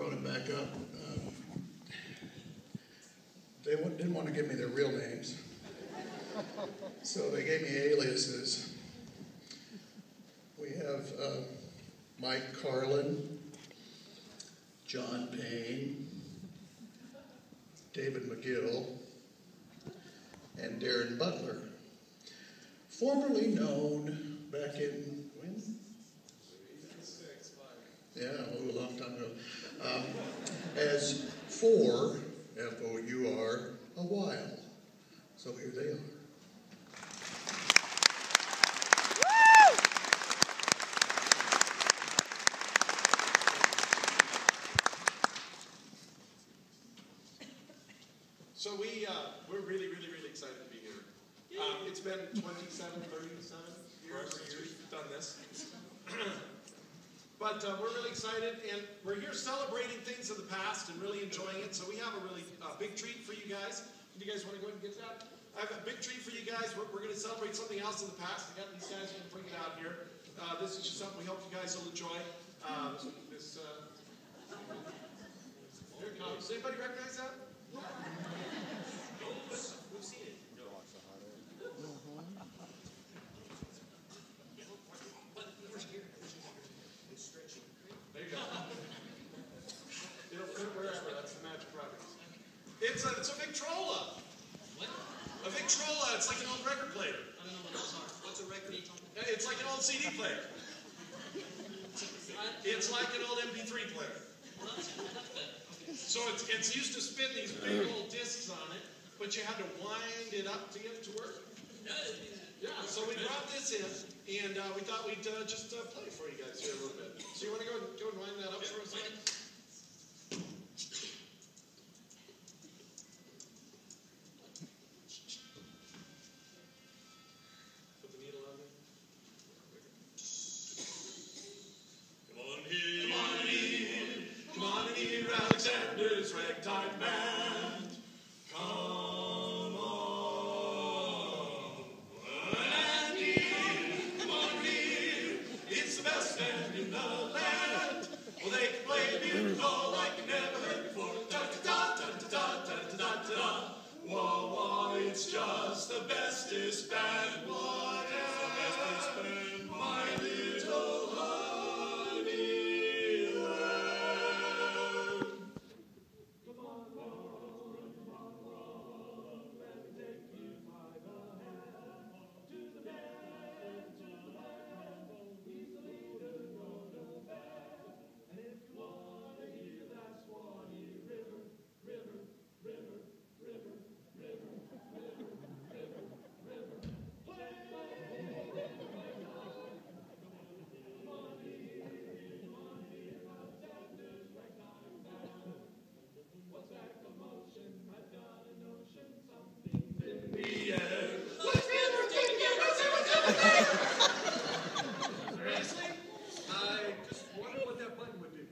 brought him back up. Um, they didn't want to give me their real names, so they gave me aliases. We have uh, Mike Carlin, John Payne, David McGill, and Darren Butler, formerly known back in when? Yeah, oh, a long time ago. Um, as for, F O U R, a while. So here they are. So we, uh, we're really, really, really excited to be here. Um, it's been 27, 37 years uh, we're really excited, and we're here celebrating things of the past and really enjoying it. So we have a really uh, big treat for you guys. Do you guys want to go ahead and get that? I have a big treat for you guys. We're, we're going to celebrate something else in the past. I got these guys going to bring it out here. Uh, this is just something we hope you guys will enjoy. Um, this, uh, here it comes. Anybody recognize that? There you go. It'll fit wherever. That's the magic product. It's a, it's a Victrola. What? A Victrola. It's like an old record player. I don't know what those are. What's a record It's like an old CD player. It's like an old MP3 player. So it's, it's used to spin these big old discs on it, but you had to wind it up to get it to work. Yeah, so we brought this in, and uh, we thought we'd uh, just uh, play for you guys ragtime man.